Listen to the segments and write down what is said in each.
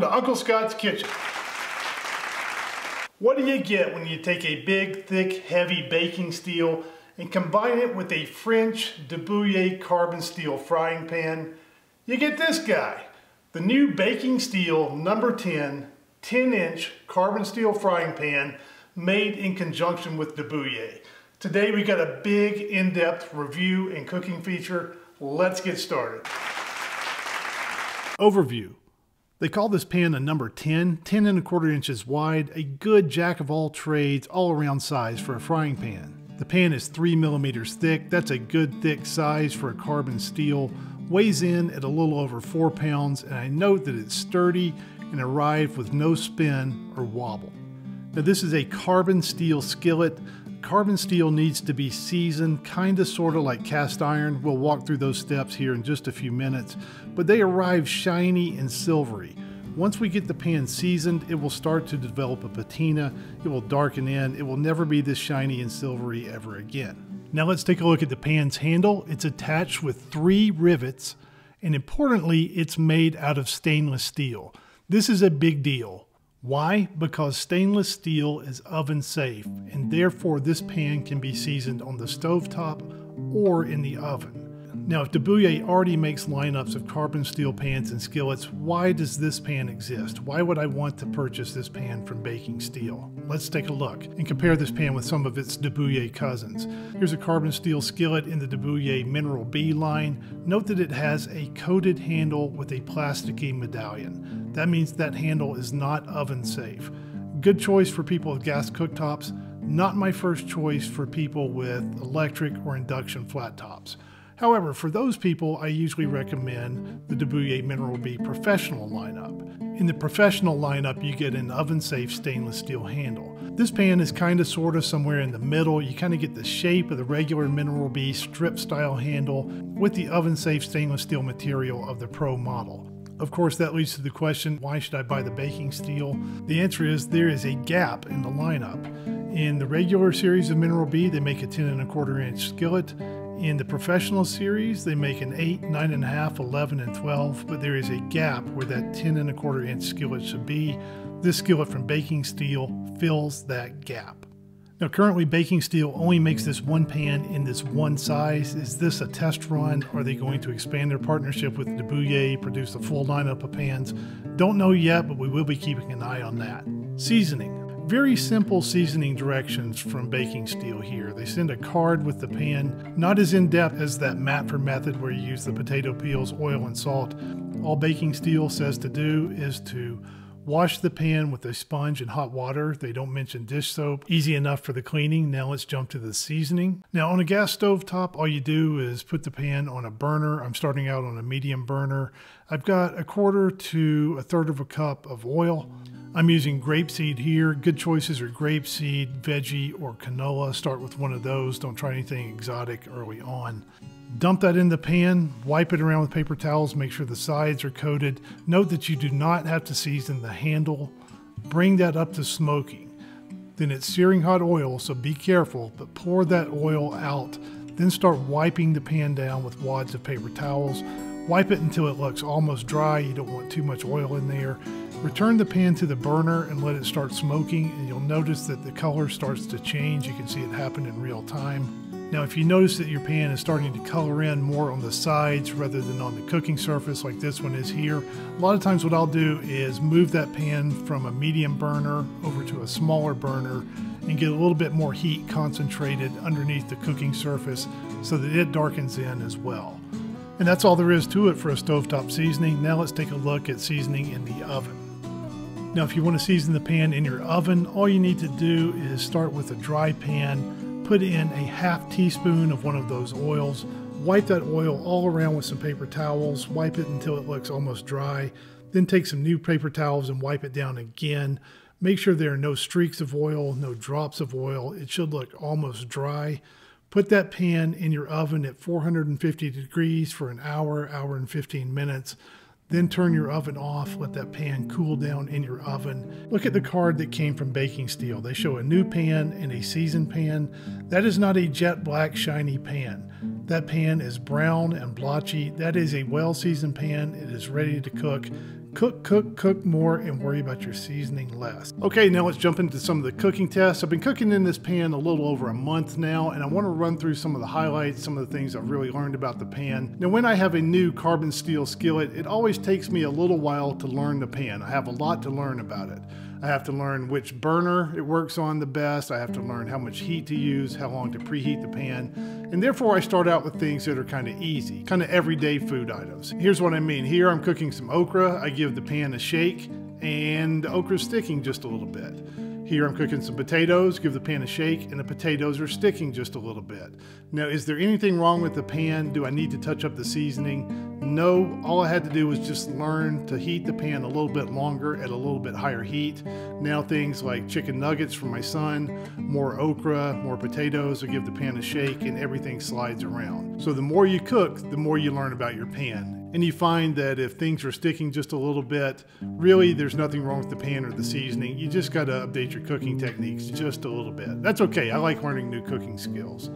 To Uncle Scott's Kitchen. What do you get when you take a big, thick, heavy baking steel and combine it with a French De Buyer carbon steel frying pan? You get this guy, the new Baking Steel number 10 10 inch carbon steel frying pan made in conjunction with De Buyer. Today we got a big in-depth review and cooking feature. Let's get started. Overview. They call this pan a number 10, 10 and a quarter inches wide, a good jack of all trades, all around size for a frying pan. The pan is 3 millimeters thick, that's a good thick size for a carbon steel, weighs in at a little over 4 pounds, and I note that it's sturdy and arrived with no spin or wobble. Now this is a carbon steel skillet. Carbon steel needs to be seasoned, kinda sorta like cast iron. We'll walk through those steps here in just a few minutes, but they arrive shiny and silvery. Once we get the pan seasoned, it will start to develop a patina, it will darken in, it will never be this shiny and silvery ever again. Now let's take a look at the pan's handle. It's attached with three rivets, and importantly, it's made out of stainless steel. This is a big deal. Why? Because stainless steel is oven safe, and therefore this pan can be seasoned on the stove top or in the oven. Now, if De Buyer already makes lineups of carbon steel pans and skillets, why does this pan exist? Why would I want to purchase this pan from Baking Steel? Let's take a look and compare this pan with some of its De Buyer cousins. Here's a carbon steel skillet in the De Buyer Mineral B line. Note that it has a coated handle with a plasticky medallion. That means that handle is not oven safe. Good choice for people with gas cooktops, not my first choice for people with electric or induction flat tops. However, for those people, I usually recommend the De Buyer Mineral B Professional lineup. In the professional lineup, you get an oven-safe stainless steel handle. This pan is kind of sort of somewhere in the middle. You kind of get the shape of the regular Mineral B strip style handle with the oven-safe stainless steel material of the Pro model. Of course, that leads to the question, why should I buy the baking steel? The answer is there is a gap in the lineup. In the regular series of Mineral B, they make a 10 and a quarter inch skillet. In the professional series, they make an 8, 9.5, 11, and 12, but there is a gap where that 10 and a quarter inch skillet should be. This skillet from Baking Steel fills that gap. Now currently Baking Steel only makes this one pan in this one size. Is this a test run? Are they going to expand their partnership with De Buyer, produce a full lineup of pans? Don't know yet, but we will be keeping an eye on that. Seasoning. Very simple seasoning directions from Baking Steel here. They send a card with the pan, not as in-depth as that Matfer method where you use the potato peels, oil, and salt. All Baking Steel says to do is to Wash the pan with a sponge and hot water. They don't mention dish soap. Easy enough for the cleaning. Now let's jump to the seasoning. Now on a gas stove top, all you do is put the pan on a burner. I'm starting out on a medium burner. I've got a quarter to a third of a cup of oil. I'm using grapeseed here. Good choices are grapeseed, veggie, or canola. Start with one of those. Don't try anything exotic early on. Dump that in the pan, wipe it around with paper towels, make sure the sides are coated. Note that you do not have to season the handle. Bring that up to smoking. Then it's searing hot oil, so be careful, but pour that oil out. Then start wiping the pan down with wads of paper towels. Wipe it until it looks almost dry. You don't want too much oil in there. Return the pan to the burner and let it start smoking and you'll notice that the color starts to change. You can see it happen in real time. Now if you notice that your pan is starting to color in more on the sides rather than on the cooking surface like this one is here, a lot of times what I'll do is move that pan from a medium burner over to a smaller burner and get a little bit more heat concentrated underneath the cooking surface so that it darkens in as well. And that's all there is to it for a stovetop seasoning. Now let's take a look at seasoning in the oven. Now, if you want to season the pan in your oven, all you need to do is start with a dry pan, put in a half teaspoon of one of those oils, wipe that oil all around with some paper towels, wipe it until it looks almost dry, then take some new paper towels and wipe it down again. Make sure there are no streaks of oil, no drops of oil. It should look almost dry. Put that pan in your oven at 450 degrees for an hour, hour and 15 minutes. Then turn your oven off, let that pan cool down in your oven. Look at the card that came from Baking Steel. They show a new pan and a seasoned pan. That is not a jet black shiny pan. That pan is brown and blotchy. That is a well seasoned pan. It is ready to cook. Cook, cook, cook more and worry about your seasoning less. Okay, now let's jump into some of the cooking tests. I've been cooking in this pan a little over a month now, and I want to run through some of the highlights, some of the things I've really learned about the pan. Now, when I have a new carbon steel skillet, it always takes me a little while to learn the pan. I have a lot to learn about it. I have to learn which burner it works on the best. I have to learn how much heat to use, how long to preheat the pan. And therefore I start out with things that are kind of easy, kind of everyday food items. Here's what I mean. Here I'm cooking some okra. I give the pan a shake and the okra's sticking just a little bit. Here I'm cooking some potatoes, give the pan a shake, and the potatoes are sticking just a little bit. Now, is there anything wrong with the pan? Do I need to touch up the seasoning? No, all I had to do was just learn to heat the pan a little bit longer at a little bit higher heat. Now things like chicken nuggets for my son, more okra, more potatoes, I give the pan a shake and everything slides around. So the more you cook, the more you learn about your pan and you find that if things are sticking just a little bit, really there's nothing wrong with the pan or the seasoning. You just got to update your cooking techniques just a little bit. That's okay. I like learning new cooking skills.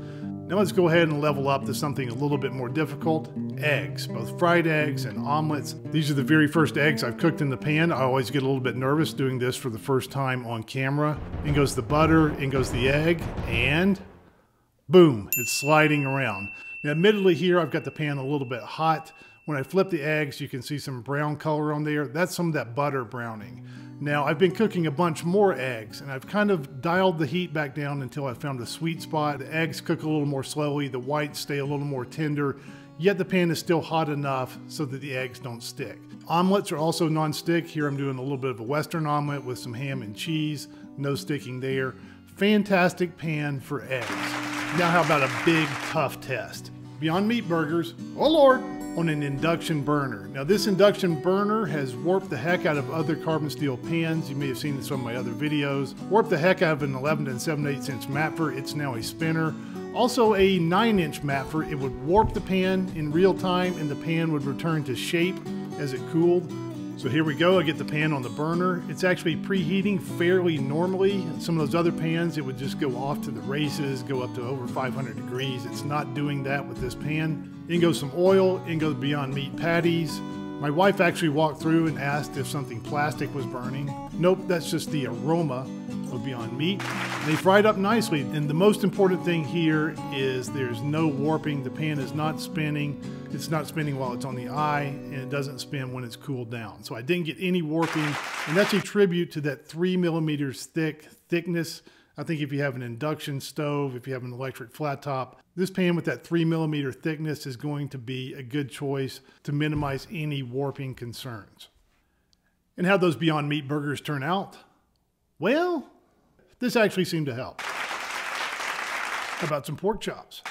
Now let's go ahead and level up to something a little bit more difficult. Eggs, both fried eggs and omelets. These are the very first eggs I've cooked in the pan. I always get a little bit nervous doing this for the first time on camera. In goes the butter, in goes the egg, and boom, it's sliding around. Now admittedly here I've got the pan a little bit hot, when I flip the eggs, you can see some brown color on there. That's some of that butter browning. Now, I've been cooking a bunch more eggs, and I've kind of dialed the heat back down until I found a sweet spot. The eggs cook a little more slowly, the whites stay a little more tender, yet the pan is still hot enough so that the eggs don't stick. Omelets are also non-stick. Here I'm doing a little bit of a Western omelet with some ham and cheese, no sticking there. Fantastic pan for eggs. Now how about a big, tough test? Beyond Meat Burgers, oh Lord, on an induction burner. Now this induction burner has warped the heck out of other carbon steel pans. You may have seen this on my other videos. Warped the heck out of an 11 and 7 8 inch Matfer. It's now a spinner. Also a 9 inch Matfer. It would warp the pan in real time and the pan would return to shape as it cooled. So here we go, I get the pan on the burner. It's actually preheating fairly normally. Some of those other pans, it would just go off to the races, go up to over 500 degrees. It's not doing that with this pan. In goes some oil, in goes Beyond Meat patties. My wife actually walked through and asked if something plastic was burning. Nope, that's just the aroma of Beyond Meat. They fried up nicely. And the most important thing here is there's no warping. The pan is not spinning. It's not spinning while it's on the eye, and it doesn't spin when it's cooled down. So I didn't get any warping, and that's a tribute to that three millimeters thick thickness. I think if you have an induction stove, if you have an electric flat top, this pan with that three millimeter thickness is going to be a good choice to minimize any warping concerns. And how those Beyond Meat burgers turn out? Well, this actually seemed to help. How about some pork chops?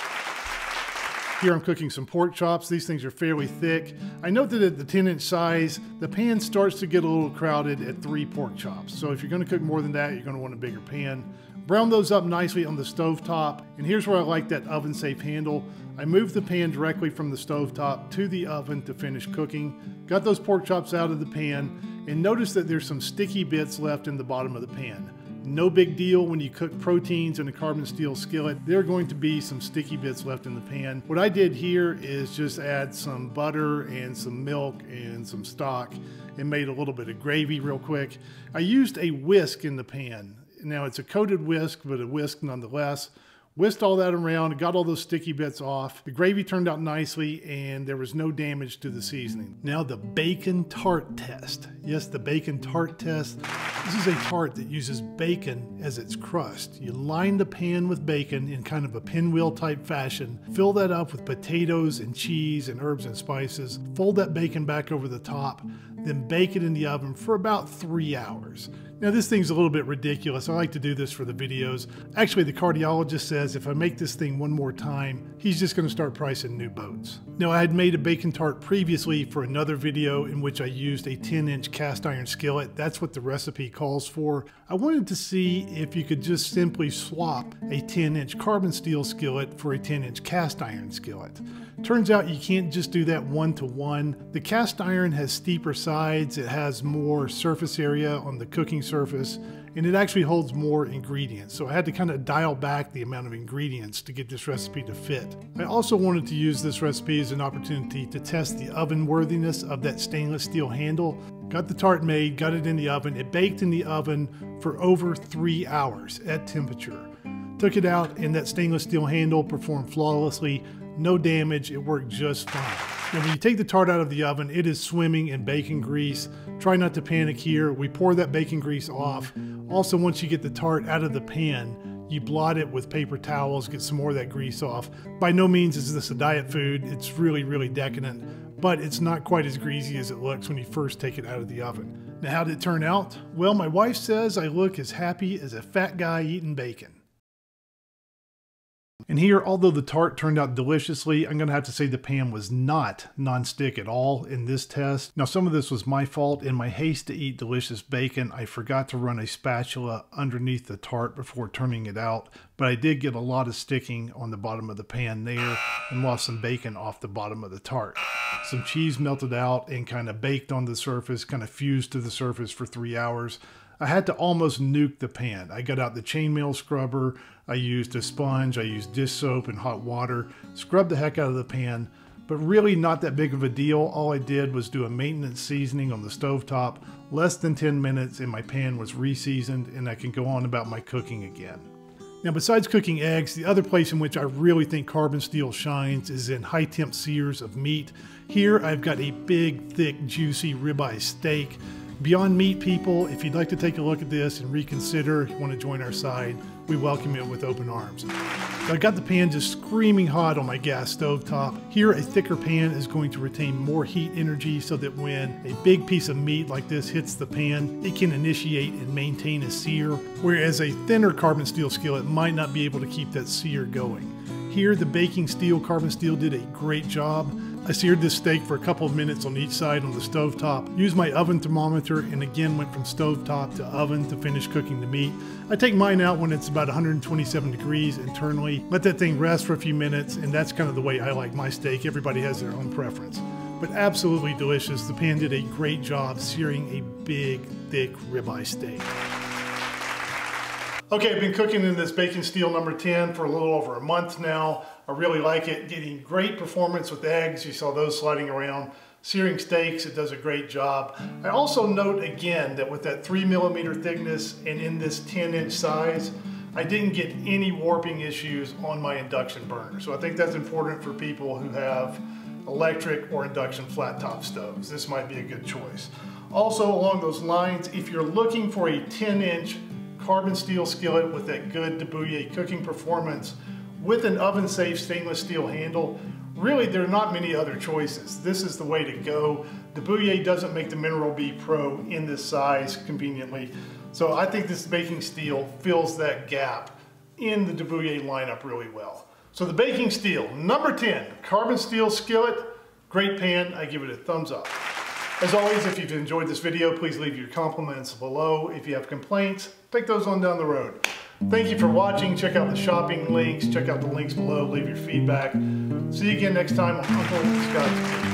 Here I'm cooking some pork chops. These things are fairly thick. I note that at the 10 inch size, the pan starts to get a little crowded at three pork chops. So if you're gonna cook more than that, you're gonna want a bigger pan. Brown those up nicely on the stove top. And here's where I like that oven safe handle. I moved the pan directly from the stove top to the oven to finish cooking. Got those pork chops out of the pan and notice that there's some sticky bits left in the bottom of the pan. No big deal when you cook proteins in a carbon steel skillet. There are going to be some sticky bits left in the pan. What I did here is just add some butter and some milk and some stock and made a little bit of gravy real quick. I used a whisk in the pan. Now it's a coated whisk, but a whisk nonetheless. Whisked all that around, got all those sticky bits off. The gravy turned out nicely and there was no damage to the seasoning. Now the bacon tart test. Yes, the bacon tart test. This is a tart that uses bacon as its crust. You line the pan with bacon in kind of a pinwheel type fashion, fill that up with potatoes and cheese and herbs and spices, fold that bacon back over the top, then bake it in the oven for about three hours. Now this thing's a little bit ridiculous. I like to do this for the videos. Actually, the cardiologist says if I make this thing one more time, he's just gonna start pricing new boats. Now I had made a bacon tart previously for another video in which I used a 10 inch cast iron skillet. That's what the recipe calls for. I wanted to see if you could just simply swap a 10 inch carbon steel skillet for a 10 inch cast iron skillet. Turns out you can't just do that one to one. The cast iron has steeper sides, it has more surface area on the cooking surface, and it actually holds more ingredients. So I had to kind of dial back the amount of ingredients to get this recipe to fit. I also wanted to use this recipe as an opportunity to test the oven worthiness of that stainless steel handle Got the tart made, got it in the oven. It baked in the oven for over three hours at temperature. Took it out and that stainless steel handle performed flawlessly. No damage, it worked just fine. Now when you take the tart out of the oven, it is swimming in bacon grease. Try not to panic here. We pour that bacon grease off. Also, once you get the tart out of the pan, you blot it with paper towels, get some more of that grease off. By no means is this a diet food. It's really, really decadent, but it's not quite as greasy as it looks when you first take it out of the oven. Now, how did it turn out? Well, my wife says I look as happy as a fat guy eating bacon. And here, although the tart turned out deliciously, I'm going to have to say the pan was not non-stick at all in this test. Now, some of this was my fault. In my haste to eat delicious bacon, I forgot to run a spatula underneath the tart before turning it out, but I did get a lot of sticking on the bottom of the pan there and lost some bacon off the bottom of the tart. Some cheese melted out and kind of baked on the surface, kind of fused to the surface for three hours. I had to almost nuke the pan. I got out the chainmail scrubber, I used a sponge, I used dish soap and hot water, scrubbed the heck out of the pan, but really not that big of a deal. All I did was do a maintenance seasoning on the stove top, less than 10 minutes and my pan was re-seasoned and I can go on about my cooking again. Now besides cooking eggs, the other place in which I really think carbon steel shines is in high temp sears of meat. Here I've got a big, thick, juicy ribeye steak. Beyond Meat people, if you'd like to take a look at this and reconsider, you want to join our side, we welcome you with open arms. So I got the pan just screaming hot on my gas stove top. Here, a thicker pan is going to retain more heat energy so that when a big piece of meat like this hits the pan, it can initiate and maintain a sear, whereas a thinner carbon steel skillet might not be able to keep that sear going. Here, the baking steel carbon steel did a great job. I seared this steak for a couple of minutes on each side on the stove top. Used my oven thermometer and again went from stove top to oven to finish cooking the meat. I take mine out when it's about 127 degrees internally. Let that thing rest for a few minutes and that's kind of the way I like my steak. Everybody has their own preference. But absolutely delicious. The pan did a great job searing a big, thick ribeye steak. Okay, I've been cooking in this baking steel number 10 for a little over a month now. I really like it, getting great performance with eggs. You saw those sliding around. Searing steaks, it does a great job. I also note again that with that three millimeter thickness and in this 10 inch size, I didn't get any warping issues on my induction burner. So I think that's important for people who have electric or induction flat top stoves. This might be a good choice. Also along those lines, if you're looking for a 10 inch carbon steel skillet with that good De Buyer cooking performance with an oven safe stainless steel handle, really there are not many other choices. This is the way to go. De Buyer doesn't make the Mineral B Pro in this size conveniently. So I think this baking steel fills that gap in the De Buyer lineup really well. So the baking steel, number 10, carbon steel skillet, great pan, I give it a thumbs up. As always, if you've enjoyed this video, please leave your compliments below. If you have complaints, take those on down the road. Thank you for watching. Check out the shopping links. Check out the links below. Leave your feedback. See you again next time on Uncle Scott's